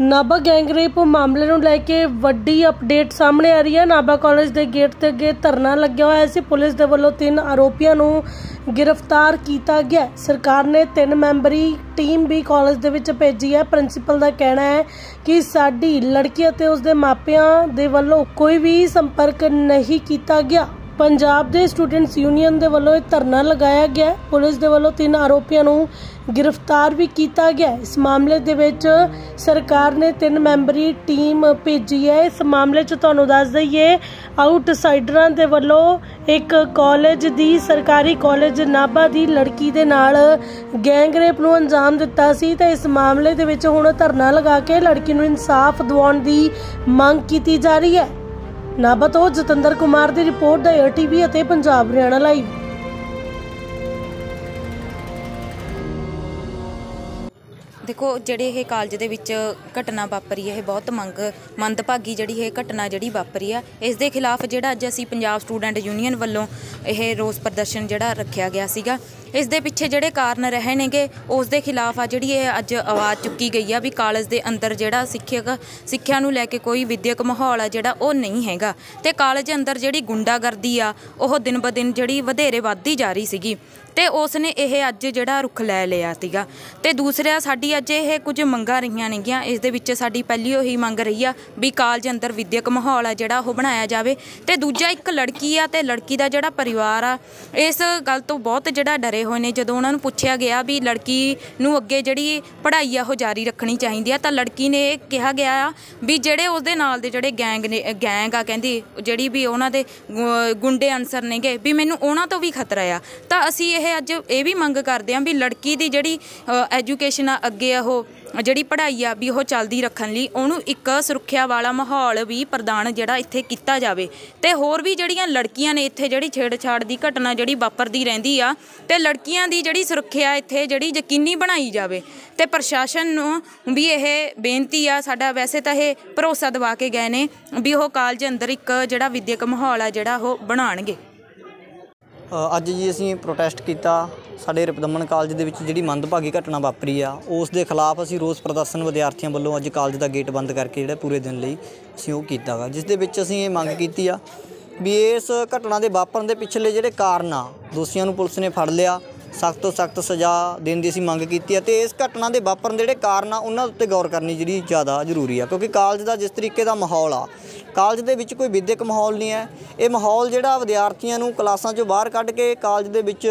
Nabha gang rape ਮਾਮਲੇ ਨੂੰ ਲੈ ਕੇ ਵੱਡੀ ਅਪਡੇਟ ਸਾਹਮਣੇ ਆ ਰਹੀ ਹੈ। ਨਾਭਾ ਕਾਲਜ ਦੇ ਗੇਟ ਤੇ ਅੱਗੇ ਧਰਨਾ ਲੱਗਿਆ ਹੋਇਆ ਸੀ। ਪੁਲਿਸ ਦੇ ਵੱਲੋਂ ਤਿੰਨ ਆਰੋਪੀਆਂ ਨੂੰ ਗ੍ਰਿਫਤਾਰ ਕੀਤਾ ਗਿਆ ਸਰਕਾਰ ਨੇ ਤਿੰਨ ਮੈਂਬਰੀ ਟੀਮ ਵੀ ਕਾਲਜ ਦੇ ਵਿੱਚ ਭੇਜੀ ਹੈ। ਪ੍ਰਿੰਸੀਪਲ ਦਾ ਕਹਿਣਾ ਹੈ ਕਿ ਸਾਡੀ ਲੜਕੀ ਅਤੇ ਉਸਦੇ ਮਾਪਿਆਂ ਦੇ ਵੱਲੋਂ ਕੋਈ ਵੀ ਸੰਪਰਕ ਨਹੀਂ ਕੀਤਾ ਗਿਆ। ਪੰਜਾਬ ਦੇ ਸਟੂਡੈਂਟਸ ਯੂਨੀਅਨ ਦੇ ਵੱਲੋਂ ਇਹ ਧਰਨਾ ਲਗਾਇਆ ਗਿਆ। ਪੁਲਿਸ ਦੇ ਵੱਲੋਂ ਤਿੰਨ ਆਰੋਪੀਆਂ ਨੂੰ ਗ੍ਰਿਫਤਾਰ ਵੀ ਕੀਤਾ ਗਿਆ। ਇਸ ਮਾਮਲੇ ਦੇ ਵਿੱਚ ਸਰਕਾਰ ਨੇ ਤਿੰਨ ਮੈਂਬਰੀ ਟੀਮ ਭੇਜੀ ਹੈ। ਇਸ ਮਾਮਲੇ 'ਚ ਤੁਹਾਨੂੰ ਦੱਸ ਦਈਏ, ਆਊਟਸਾਈਡਰਾਂ ਦੇ ਵੱਲੋਂ ਇੱਕ ਕਾਲਜ ਦੀ ਸਰਕਾਰੀ ਕਾਲਜ ਨਾਭਾ ਦੀ ਲੜਕੀ ਦੇ ਨਾਲ ਗੈਂਗਰੇਪ ਨੂੰ ਅੰਜਾਮ ਦਿੱਤਾ ਸੀ। ਤੇ ਇਸ ਮਾਮਲੇ ਦੇ ਵਿੱਚ ਹੁਣ ਧਰਨਾ ਲਗਾ ਕੇ ਲੜਕੀ ਨੂੰ ਇਨਸਾਫ ਦਿਵਾਉਣ ਦੀ ਮੰਗ ਕੀਤੀ ਜਾ ਰਹੀ ਹੈ। ਨਾਭਾ ਤੋਂ ਜਤਿੰਦਰ ਕੁਮਾਰ ਦੀ ਰਿਪੋਰਟ ਦਾ ਏਟੀਵੀ ਅਤੇ ਪੰਜਾਬ ਹਰਿਆਣਾ ਲਾਈਵ। ਦੇਖੋ, ਜਿਹੜੇ ਇਹ ਕਾਲਜ ਦੇ ਵਿੱਚ ਘਟਨਾ ਵਾਪਰੀ ਹੈ, ਇਹ ਬਹੁਤ ਮੰਗ, ਮੰਦਭਾਗੀ ਜਿਹੜੀ ਇਹ ਘਟਨਾ ਜਿਹੜੀ ਵਾਪਰੀ ਆ, ਇਸ ਦੇ ਖਿਲਾਫ ਜਿਹੜਾ ਅੱਜ ਅਸੀਂ ਪੰਜਾਬ ਸਟੂਡੈਂਟ ਯੂਨੀਅਨ ਵੱਲੋਂ ਇਹ ਰੋਸ ਪ੍ਰਦਰਸ਼ਨ ਜਿਹੜਾ ਰੱਖਿਆ ਗਿਆ ਸੀਗਾ, ਇਸ ਦੇ ਪਿੱਛੇ ਜਿਹੜੇ ਕਾਰਨ ਰਹੇ ਨੇਗੇ, ਉਸ ਦੇ ਖਿਲਾਫ ਆ ਜਿਹੜੀ ਇਹ ਅੱਜ ਆਵਾਜ਼ ਚੁੱਕੀ ਗਈ ਆ ਵੀ ਕਾਲਜ ਦੇ ਅੰਦਰ ਜਿਹੜਾ ਸਿੱਖਿਅਕ, ਸਿੱਖਿਆ ਨੂੰ ਲੈ ਕੇ ਕੋਈ ਵਿਦਿਅਕ ਮਾਹੌਲ ਆ ਜਿਹੜਾ ਉਹ ਨਹੀਂ ਹੈਗਾ। ਤੇ ਕਾਲਜ ਅੰਦਰ ਜਿਹੜੀ ਗੁੰਡਾਗਰਦੀ ਆ, ਉਹ ਦਿਨ ਬ ਦਿਨ ਜਿਹੜੀ ਵਧੇਰੇ ਵੱਧਦੀ ਜਾ ਰਹੀ ਸੀਗੀ। ਤੇ ਉਸ ਨੇ ਇਹ ਅੱਜ ਜਿਹੜਾ ਰੁਖ ਲੈ ਲਿਆ ਸੀਗਾ। ਤੇ ਦੂਸਰਾ ਸਾਡੀ ਅੱਜ ਇਹ ਕੁਝ ਮੰਗਾਂ ਰਹੀਆਂ ਨੇਗੀਆਂ, ਇਸ ਦੇ ਵਿੱਚ ਸਾਡੀ ਪਹਿਲੀ ਉਹੀ ਮੰਗ ਰਹੀ ਆ ਵੀ ਕਾਲਜ ਅੰਦਰ ਵਿਦਿਅਕ ਮਾਹੌਲ ਆ ਜਿਹੜਾ ਉਹ ਬਣਾਇਆ ਜਾਵੇ। ਤੇ ਦੂਜਾ ਇੱਕ ਲੜਕੀ ਆ ਤੇ ਲੜਕੀ ਦਾ ਜਿਹੜਾ ਪਰਿਵਾਰ ਆ, ਇਸ ਗੱਲ ਤੋਂ ਬਹੁਤ ਜਿਹੜਾ ਡਰੇ ਹੋਏ ਨੇ। ਜਦੋਂ ਉਹਨਾਂ ਨੂੰ ਪੁੱਛਿਆ ਗਿਆ ਵੀ ਲੜਕੀ ਨੂੰ ਅੱਗੇ ਜਿਹੜੀ ਪੜ੍ਹਾਈ ਆ, ਉਹ ਜਾਰੀ ਰੱਖਣੀ ਚਾਹੀਦੀ ਆ, ਤਾਂ ਲੜਕੀ ਨੇ ਇਹ ਕਿਹਾ ਗਿਆ ਆ ਵੀ ਜਿਹੜੇ ਉਸਦੇ ਨਾਲ ਦੇ ਜਿਹੜੇ ਗੈਂਗ ਨੇ, ਗੈਂਗ ਆ ਕਹਿੰਦੀ, ਜਿਹੜੀ ਵੀ ਉਹਨਾਂ ਦੇ ਗੁੰਡੇ ਅਨਸਰ ਨੇਗੇ, ਵੀ ਮੈਨੂੰ ਉਹਨਾਂ ਤੋਂ ਵੀ ਖਤਰਾ ਆ। ਤਾਂ ਅਸੀਂ ਇਹ ਅੱਜ ਇਹ ਵੀ ਮੰਗ ਕਰਦੇ ਹਾਂ ਵੀ ਲੜਕੀ ਦੀ ਜਿਹੜੀ ਐਜੂਕੇਸ਼ਨ ਆ, ਅੱਗੇ ਉਹ, ਜਿਹੜੀ ਪੜ੍ਹਾਈ ਆ ਵੀ ਉਹ ਚੱਲਦੀ ਰੱਖਣ ਲਈ, ਉਹਨੂੰ ਇੱਕ ਸੁਰੱਖਿਆ ਵਾਲਾ ਮਾਹੌਲ ਵੀ ਪ੍ਰਦਾਨ ਜਿਹੜਾ ਇੱਥੇ ਕੀਤਾ ਜਾਵੇ। ਤੇ ਹੋਰ ਵੀ ਜਿਹੜੀਆਂ ਲੜਕੀਆਂ ਨੇ ਇੱਥੇ ਜਿਹੜੀ ਛੇੜਛਾੜ ਦੀ ਘਟਨਾ ਜਿਹੜੀ ਵਾਪਰਦੀ ਰਹਿੰਦੀ ਆ, ਤੇ ਲੜਕੀਆਂ ਦੀ ਜਿਹੜੀ ਸੁਰੱਖਿਆ ਇੱਥੇ ਜਿਹੜੀ ਯਕੀਨੀ ਬਣਾਈ ਜਾਵੇ। ਤੇ ਪ੍ਰਸ਼ਾਸਨ ਨੂੰ ਵੀ ਇਹ ਬੇਨਤੀ ਆ, ਸਾਡਾ ਵੈਸੇ ਤਾਂ ਇਹ ਭਰੋਸਾ ਦਿਵਾ ਕੇ ਗਏ ਨੇ ਵੀ ਉਹ ਕਾਲਜ ਅੰਦਰ ਇੱਕ ਜਿਹੜਾ ਵਿਦਿਅਕ ਮਾਹੌਲ ਆ ਜਿਹੜਾ ਉਹ ਬਣਾਉਣਗੇ। ਅੱਜ ਜੀ ਅਸੀਂ ਪ੍ਰੋਟੈਸਟ ਕੀਤਾ। ਸਾਡੇ ਰਪਦਮਨ ਕਾਲਜ ਦੇ ਵਿੱਚ ਜਿਹੜੀ ਮੰਦਭਾਗੀ ਘਟਨਾ ਵਾਪਰੀ ਆ, ਉਸ ਦੇ ਖਿਲਾਫ ਅਸੀਂ ਰੋਸ ਪ੍ਰਦਰਸ਼ਨ ਵਿਦਿਆਰਥੀਆਂ ਵੱਲੋਂ ਅੱਜ ਕਾਲਜ ਦਾ ਗੇਟ ਬੰਦ ਕਰਕੇ ਜਿਹੜਾ ਪੂਰੇ ਦਿਨ ਲਈ ਅਸੀਂ ਉਹ ਕੀਤਾ ਗਾ ਜਿਸ ਦੇ ਵਿੱਚ ਅਸੀਂ ਇਹ ਮੰਗ ਕੀਤੀ ਆ ਵੀ ਇਸ ਘਟਨਾ ਦੇ ਵਾਪਰਨ ਦੇ ਪਿਛਲੇ ਜਿਹੜੇ ਕਾਰਨ ਆ, ਦੋਸ਼ੀਆਂ ਨੂੰ ਪੁਲਿਸ ਨੇ ਫੜ ਲਿਆ, ਸਖਤ ਤੋਂ ਸਖਤ ਸਜ਼ਾ ਦੇਣ ਦੀ ਅਸੀਂ ਮੰਗ ਕੀਤੀ ਆ ਤੇ ਇਸ ਘਟਨਾ ਦੇ ਵਾਪਰਨ ਦੇ ਜਿਹੜੇ ਕਾਰਨ ਆ, ਉਹਨਾਂ ਉੱਤੇ ਗੌਰ ਕਰਨੀ ਜਿਹੜੀ ਜ਼ਿਆਦਾ ਜ਼ਰੂਰੀ ਆ, ਕਿਉਂਕਿ ਕਾਲਜ ਦਾ ਜਿਸ ਤਰੀਕੇ ਦਾ ਮਾਹੌਲ ਆ, ਕਾਲਜ ਦੇ ਵਿੱਚ ਕੋਈ ਵਿਦਿਅਕ ਮਾਹੌਲ ਨਹੀਂ ਹੈ, ਇਹ ਮਾਹੌਲ ਜਿਹੜਾ ਵਿਦਿਆਰਥੀਆਂ ਨੂੰ ਕਲਾਸਾਂ ਚੋਂ ਬਾਹਰ ਕੱਢ ਕੇ ਕਾਲਜ ਦੇ ਵਿੱਚ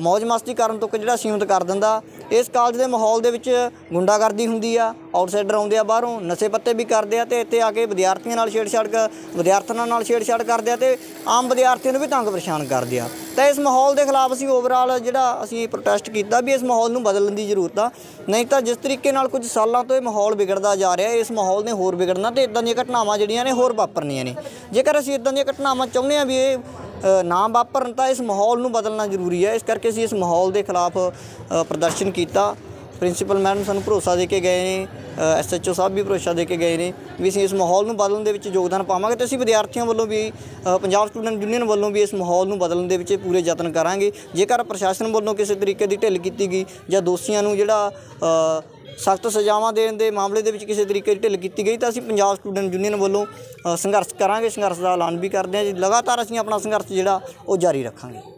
ਮौज ਮਸਤੀ ਕਰਨ ਤੋਂ ਜਿਹੜਾ ਸੀਮਿਤ ਕਰ ਦਿੰਦਾ। ਇਸ ਕਾਲਜ ਦੇ ਮਾਹੌਲ ਦੇ ਵਿੱਚ ਗੁੰਡਾਗਰਦੀ ਹੁੰਦੀ ਆ ਆਊਟਸਾਈਡਰ ਆਉਂਦੇ ਆ ਬਾਹਰੋਂ, ਨਸ਼ੇ ਪੱਤੇ ਵੀ ਕਰਦੇ ਆ ਤੇ ਇੱਥੇ ਆ ਕੇ ਵਿਦਿਆਰਥੀਆਂ ਨਾਲ ਛੇੜਛਾੜ ਕਰ ਵਿਦਿਆਰਥਣਾਂ ਨਾਲ ਛੇੜਛਾੜ ਕਰਦੇ ਆ ਤੇ ਆਮ ਵਿਦਿਆਰਥੀਆਂ ਨੂੰ ਵੀ ਤੰਗ ਪਰੇਸ਼ਾਨ ਕਰਦੇ ਆ। ਤਾਂ ਇਸ ਮਾਹੌਲ ਦੇ ਖਿਲਾਫ ਅਸੀਂ ਓਵਰਆਲ ਜਿਹੜਾ ਅਸੀਂ ਪ੍ਰੋਟੈਸਟ ਕੀਤਾ ਵੀ ਇਸ ਮਾਹੌਲ ਨੂੰ ਬਦਲਣ ਦੀ ਜ਼ਰੂਰਤ ਆ। ਨਹੀਂ ਤਾਂ ਜਿਸ ਤਰੀਕੇ ਨਾਲ ਕੁਝ ਸਾਲਾਂ ਤੋਂ ਇਹ ਮਾਹੌਲ ਵਿਗੜਦਾ ਜਾ ਰਿਹਾ, ਇਸ ਮਾਹੌਲ ਨੇ ਹੋਰ ਵਿਗੜਨਾ ਤੇ ਇਦਾਂ ਦੀਆਂ ਘਟਨਾਵਾਂ ਜਿਹੜੀਆਂ ਨੇ ਹੋਰ ਵਾਪਰਨੀਆਂ ਨੇ। ਜੇਕਰ ਅਸੀਂ ਇਦਾਂ ਦੀਆਂ ਘਟਨਾਵਾਂ ਚਾਹੁੰਦੇ ਆ ਵੀ ਇਹ ਨਾ ਵਾਪਰਨ ਤਾਂ ਇਸ ਮਾਹੌਲ ਨੂੰ ਬਦਲਣਾ ਜ਼ਰੂਰੀ ਹੈ। ਇਸ ਕਰਕੇ ਅਸੀਂ ਇਸ ਮਾਹੌਲ ਦੇ ਖਿਲਾਫ ਪ੍ਰਦਰਸ਼ਨ ਕੀਤਾ। ਪ੍ਰਿੰਸੀਪਲ ਮੈਡਮ ਸਾਨੂੰ ਭਰੋਸਾ ਦੇ ਕੇ ਗਏ ਨੇ। ਐਸਐਚਓ ਸਾਹਿਬ ਵੀ ਭਰੋਸਾ ਦੇ ਕੇ ਗਏ ਨੇ ਵੀ ਅਸੀਂ ਇਸ ਮਾਹੌਲ ਨੂੰ ਬਦਲਣ ਦੇ ਵਿੱਚ ਯੋਗਦਾਨ ਪਾਵਾਂਗੇ ਤੇ ਅਸੀਂ ਵਿਦਿਆਰਥੀਆਂ ਵੱਲੋਂ ਵੀ ਪੰਜਾਬ ਸਟੂਡੈਂਟ ਯੂਨੀਅਨ ਵੱਲੋਂ ਵੀ ਇਸ ਮਾਹੌਲ ਨੂੰ ਬਦਲਣ ਦੇ ਵਿੱਚ ਪੂਰੇ ਯਤਨ ਕਰਾਂਗੇ। ਜੇਕਰ ਪ੍ਰਸ਼ਾਸਨ ਵੱਲੋਂ ਕਿਸੇ ਤਰੀਕੇ ਦੀ ਢਿੱਲ ਕੀਤੀ ਗਈ ਜਾਂ ਦੋਸ਼ੀਆਂ ਨੂੰ ਜਿਹੜਾ ਸਖਤ ਸਜ਼ਾਵਾਂ ਦੇਣ ਦੇ ਮਾਮਲੇ ਦੇ ਵਿੱਚ ਕਿਸੇ ਤਰੀਕੇ ਦੀ ਢਿੱਲ ਕੀਤੀ ਗਈ ਤਾਂ ਅਸੀਂ ਪੰਜਾਬ ਸਟੂਡੈਂਟ ਯੂਨੀਅਨ ਵੱਲੋਂ ਸੰਘਰਸ਼ ਕਰਾਂਗੇ, ਸੰਘਰਸ਼ ਦਾ ਐਲਾਨ ਵੀ ਕਰਦੇ ਹਾਂ ਜੀ। ਲਗਾਤਾਰ ਅਸੀਂ ਆਪਣਾ ਸੰਘਰਸ਼ ਜਿਹੜਾ ਉਹ ਜਾਰੀ ਰੱਖਾਂਗੇ।